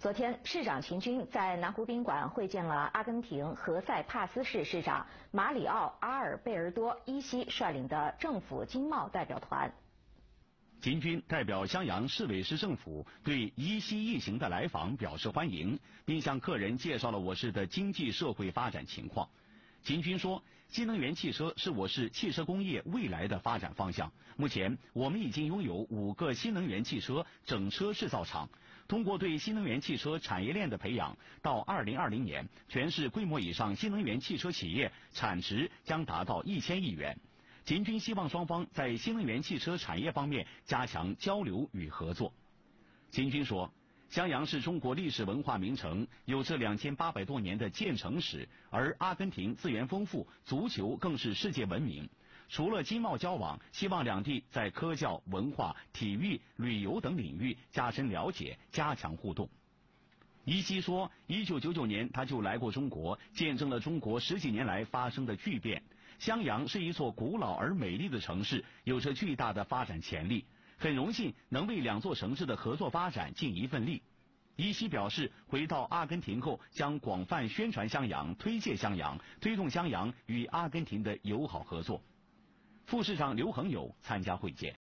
昨天，市长秦军在南湖宾馆会见了阿根廷何塞帕斯市市长马里奥·阿尔贝尔多·伊西率领的政府经贸代表团。秦军代表襄阳市委市政府对伊西一行的来访表示欢迎，并向客人介绍了我市的经济社会发展情况。秦军说，新能源汽车是我市汽车工业未来的发展方向。目前，我们已经拥有五个新能源汽车整车制造厂。通过对新能源汽车产业链的培养，到二零二零年，全市规模以上新能源汽车企业产值将达到一千亿元。秦军希望双方在新能源汽车产业方面加强交流与合作。秦军说。襄阳是中国历史文化名城，有着两千八百多年的建城史。而阿根廷资源丰富，足球更是世界闻名。除了经贸交往，希望两地在科教、文化、体育、旅游等领域加深了解，加强互动。伊西说，一九九九年他就来过中国，见证了中国十几年来发生的巨变。襄阳是一座古老而美丽的城市，有着巨大的发展潜力。很荣幸能为两座城市的合作发展尽一份力。伊西表示，回到阿根廷后将广泛宣传襄阳，推介襄阳，推动襄阳与阿根廷的友好合作。副市长刘恒友参加会见。